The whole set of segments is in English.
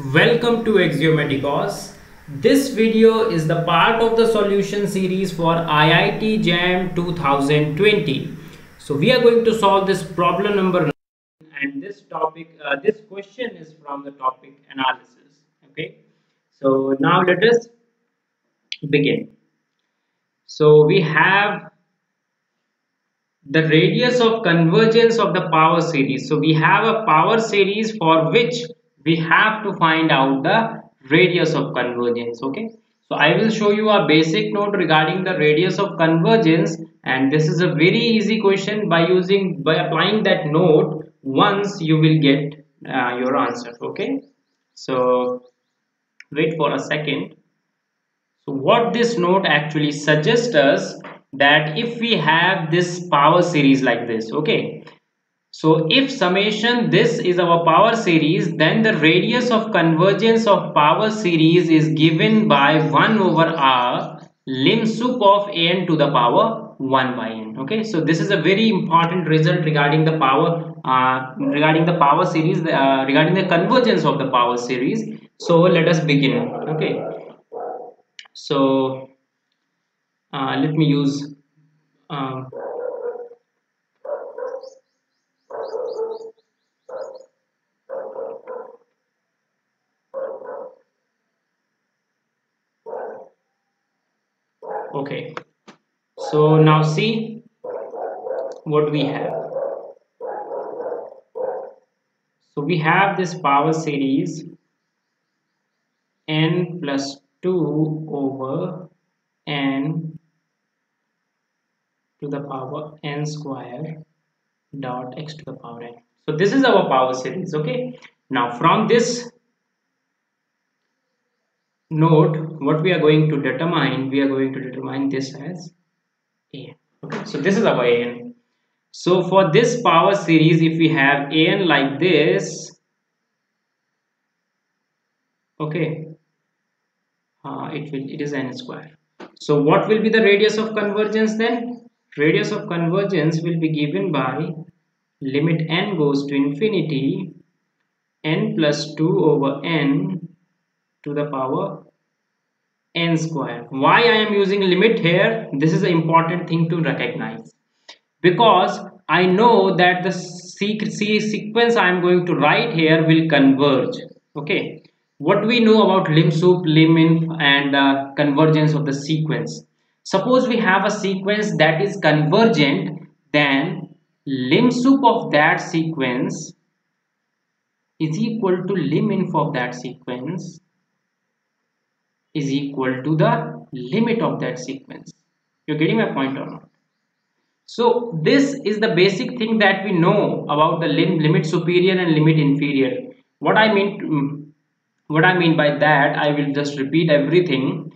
Welcome to Axiomatikos. This video is the part of the solution series for IIT JAM 2020. So we are going to solve this problem number 9 and this topic, uh, this question is from the topic analysis. Okay. So now let us begin. So we have the radius of convergence of the power series. So we have a power series for which we have to find out the radius of convergence okay? So i will show you a basic note regarding the radius of convergence and this is a very easy question by using by applying that note once you will get uh, your answer okay? So wait for a second. So what this note actually suggests us that if we have this power series like this okay so if summation this is our power series then the radius of convergence of power series is given by 1 over r lim sup of n to the power 1 by n. Okay? So this is a very important result regarding the power uh, regarding the power series uh, regarding the convergence of the power series. So let us begin. Okay? So uh, let me use okay. So now see what we have. So we have this power series n plus 2 over n to the power n square dot x to the power n. So this is our power series okay? Now from this note what we are going to determine we are going to determine this as a. Okay so this is our an so for this power series if we have an like this okay uh, it will it is n square. So what will be the radius of convergence then? Radius of convergence will be given by limit n goes to infinity n plus 2 over n to the power n square. Why i am using limit here? This is an important thing to recognize. Because i know that the sequence i am going to write here will converge. Okay? What we know about lim sup lim inf and uh, convergence of the sequence. Suppose we have a sequence that is convergent then lim sup of that sequence is equal to lim inf of that sequence is equal to the limit of that sequence. You're getting my point or not? So this is the basic thing that we know about the lim limit superior and limit inferior. What i mean mm, what i mean by that i will just repeat everything.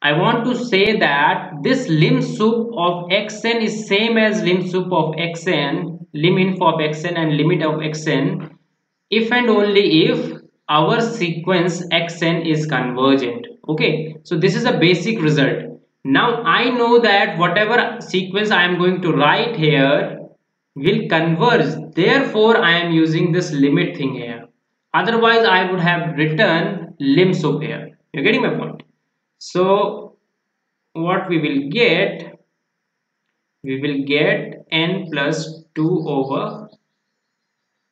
I want to say that this lim sup of xn is same as lim sup of xn lim inf of xn and limit of xn. If and only if our sequence xn is convergent. Okay? So this is a basic result. Now i know that whatever sequence i am going to write here will converge. Therefore i am using this limit thing here. Otherwise i would have written lim sup here. You're getting my point? So what we will get we will get n plus 2 over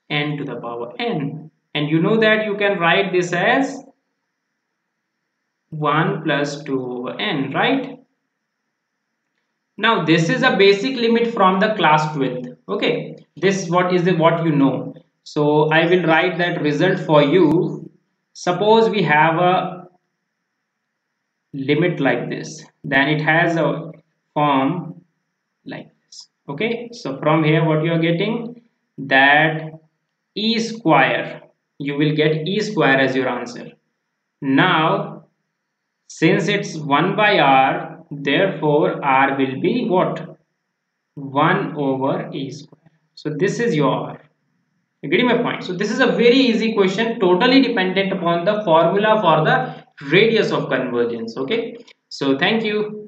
n to the power n and you know that you can write this as 1 plus 2 over n right? Now this is a basic limit from the class 12th okay? This what is the what you know. So i will write that result for you. Suppose we have a limit like this. Then it has a form like this okay? So from here what you are getting? That e square you will get e square as your answer now since it's 1 by r, therefore r will be what? 1 over e square. So this is your r. You my point? So this is a very easy question, totally dependent upon the formula for the radius of convergence. Okay. So thank you.